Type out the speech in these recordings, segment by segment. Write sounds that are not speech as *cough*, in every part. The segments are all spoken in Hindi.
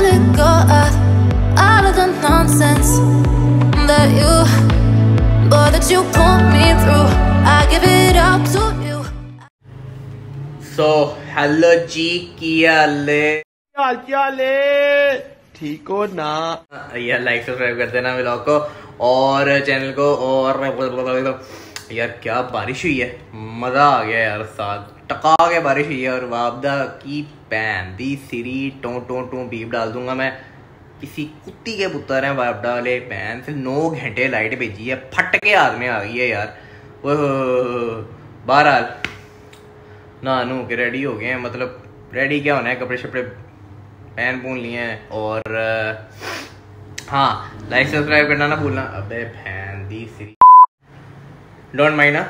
to let go of all of the nonsense that you, boy, that you put me through. I give it up to you. So hello ji किया ले हाल चाल है? ठीक हो ना? यार लाइक सब्सक्राइब कर देना व्लॉग को और चैनल को और यार क्या बारिश हुई है? मज़ा आ गया यार साथ। टका के बारिश हुई है और वापदा की पैन दी, सिरी, टो टो टो बीप डाल दूँगा मैं। किसी कुत्ती के पुत्र हैं वापडा वाले पैन। से नौ घंटे लाइट भेजी है। फट के आग में आ गई है यार। वो बहरहाल। नहा नू के रेडी हो गए हैं। मतलब रेडी क्या होना है? कपड़े शपड़े पहन पून लिए हैं और हाँ लाइक सब्सक्राइब करना ना भूलना। अबे फ़ैन दी, सिरी। डोंट माइंड ना?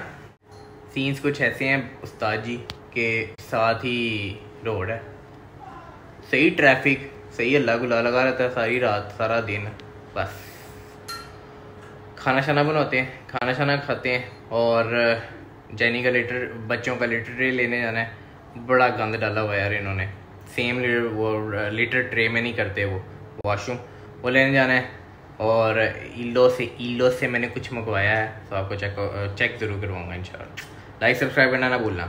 सीन्स कुछ ऐसे हैं, उस्ताद जी के साथ ही रोड है। सही ट्रैफ़िक सही अल्लाह गुला लगा रहता है सारी रात, सारा दिन। बस। खाना शाना बनाते हैं खाना शाना खाते हैं और जैनी का लीटर बच्चों का लीटर ट्रे लेने जाना है। बड़ा गंद डाला हुआ यार इन्होंने। सेम वो लेटर ट्रे में नहीं करते वो वॉशरूम वो लेने जाना है और ईलो से ईलो से मैंने कुछ मंगवाया है तो आपको चेक चेक ज़रूर करवाऊँगा, इंशाल्लाह। लाइक सब्सक्राइब करना ना भूलना।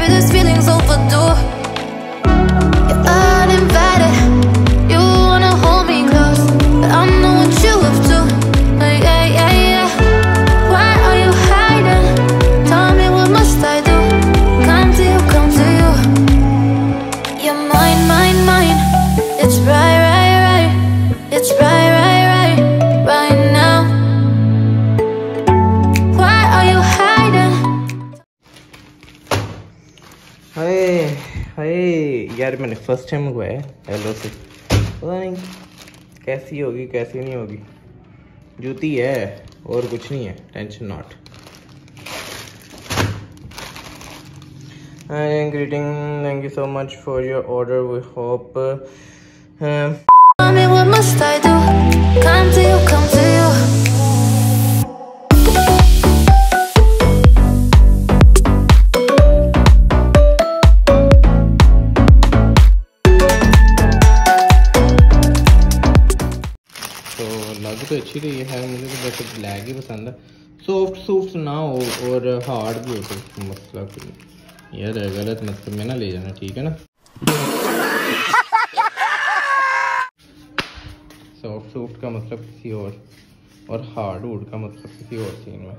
Maybe this feeling's overdue. हाय हाय यार मैंने फ़र्स्ट टाइम मंगवाया है हेलो से पता नहीं कैसी होगी कैसी नहीं होगी जूती है और कुछ नहीं है tension not greeting. Thank you so much for your order. We hope. Um, लग तो अच्छी रही है मुझे तो वैसे ब्लैक ही पसंद है। सॉफ्ट सॉफ्ट ना हो और हार्ड भी हो तो मसला कोई यार गलत मतलब में ना ले जाना, ठीक है ना? सॉफ्ट सॉफ्ट का मतलब किसी और और हार्ड वुड का मतलब किसी और सीन में।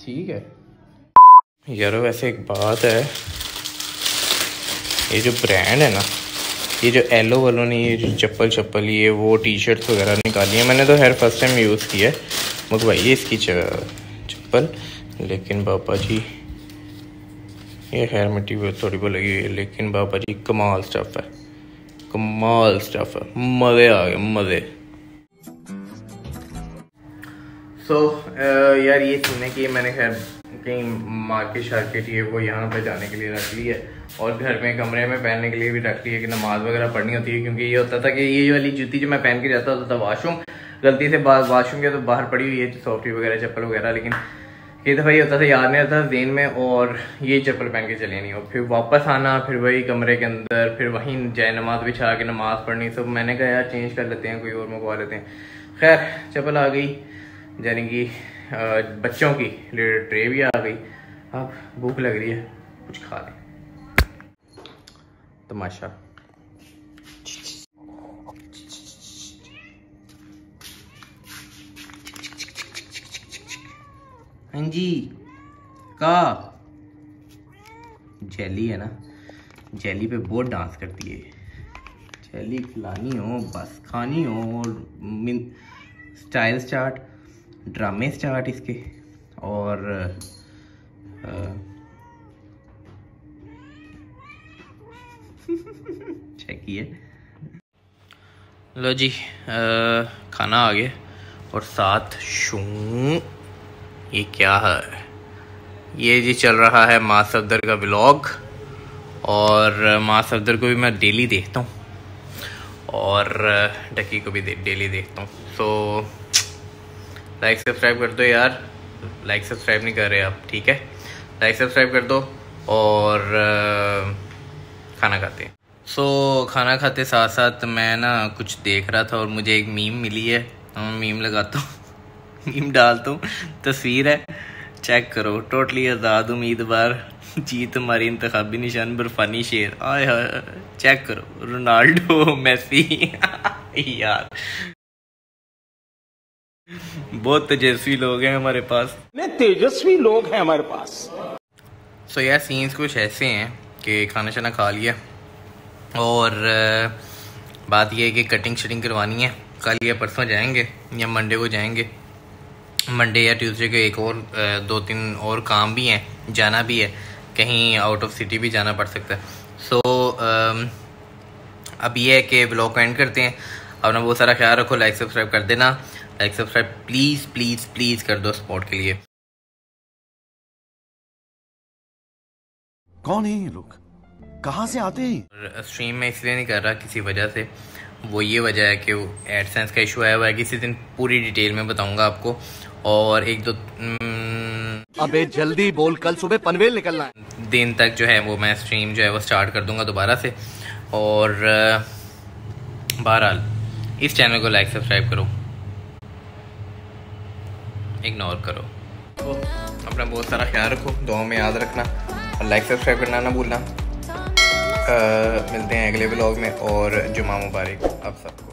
ठीक है? यार, वैसे एक बात है, ये जो ब्रांड है ना ये जो एलो वालों ने ये जो चप्पल चप्पल ये वो टी शर्ट्स वगैरह निकाली है। मैंने तो खैर फ़र्स्ट टाइम यूज़ की है। मंगवाई है इसकी चप्पल। लेकिन बाबा जी ये खैर मिट्टी थोड़ी बहुत लगी हुई है। लेकिन बाबा जी कमाल स्टफ़ है। कमाल स्टफ़ है। मज़े आ गए मज़े। सो so, uh, यार ये सीन है कि मैंने खैर कहीं मार्केट शार्केट ये वो यहाँ पे जाने के लिए रख ली है। और घर में कमरे में पहनने के लिए भी रख ली है कि नमाज़ वगैरह पढ़नी होती है, क्योंकि ये होता था कि ये वाली जूती जो मैं पहन के जाता होता था वाशरूम गलती से वाशरूम के तो बाहर पड़ी हुई है सॉफ्टी वगैरह, चप्पल वगैरह, लेकिन ये दफ़ा ये होता था, याद नहीं आता जेन में, और ये चप्पल पहन के चले नहीं और फिर वापस आना, फिर वही कमरे के अंदर, फिर वहीं जय नमाज़ बिछा के नमाज़ पढ़नी सब मैंने कहा, यार चेंज कर लेते हैं, कोई और मंगवा लेते हैं। खैर, चप्पल आ गई, यानी कि बच्चों की ट्रे भी आ गई। अब भूख लग रही है, कुछ खा लें। तमाशा। हाँ जी का? जेली है ना? जेली पे बहुत डांस करती है। जेली खिलानी हो, बस खानी हो, और स्टाइल स्टार्ट ड्रामे स्टार्ट इसके और चेक किए। लो जी अ, खाना आ गया और साथ शू ये क्या है? ये जी चल रहा है माँ सफदर का ब्लॉग और माँ सफदर को भी मैं डेली देखता हूँ और डकी को भी डेली देखता हूँ। सो लाइक सब्सक्राइब कर दो यार। लाइक सब्सक्राइब नहीं कर रहे आप ठीक है? लाइक सब्सक्राइब कर दो और खाना खाते सो so, खाना खाते साथ साथ मैं ना कुछ देख रहा था और मुझे एक मीम मिली है। मैं मीम लगाता हूँ। *laughs* मीम डालता हूँ। तस्वीर है। चेक करो। टोटली आज़ाद उम्मीदवार जीत हमारी इंतबी निशान बर्फानी शेर। आय हाय चेक करो। Ronaldo *laughs* Messi. *laughs* यार। बहुत तेजस्वी लोग हैं हमारे पास। तेजस्वी लोग हैं हमारे पास। सो so, यार सीन्स कुछ ऐसे हैं कि खाना शाना खा लिया। और बात यह है कि कटिंग शटिंग करवानी है। कल या परसों जाएँगे या मंडे को जाएँगे। मंडे या ट्यूसडे के एक और दो तीन और काम भी हैं जाना भी है। कहीं आउट ऑफ़ सिटी भी जाना पड़ सकता है। सो so, अब ये है कि ब्लॉग को एंड करते हैं। अपना बहुत सारा ख्याल रखो लाइक सब्सक्राइब कर देना। Like subscribe please please please कर दो सपोर्ट के लिए। कौन है ये लोग? कहाँ से आते हैं? स्ट्रीम में इसलिए नहीं कर रहा किसी वजह से। वो ये वजह है कि एडसेंस का इशू आया हुआ है। किसी दिन पूरी डिटेल में बताऊँगा आपको। और एक दो अबे जल्दी बोल कल सुबह पनवेल निकलना है। दिन तक जो है वो मैं स्ट्रीम जो है वो स्टार्ट कर दूँगा दोबारा से। और बहरहाल इस चैनल को लाइक सब्सक्राइब करो। इग्नोर करो। अपना बहुत सारा ख्याल रखो दो में याद रखना और लाइक सब्सक्राइब करना ना भूलना। मिलते हैं अगले ब्लॉग में और जुमा मुबारक आप सब।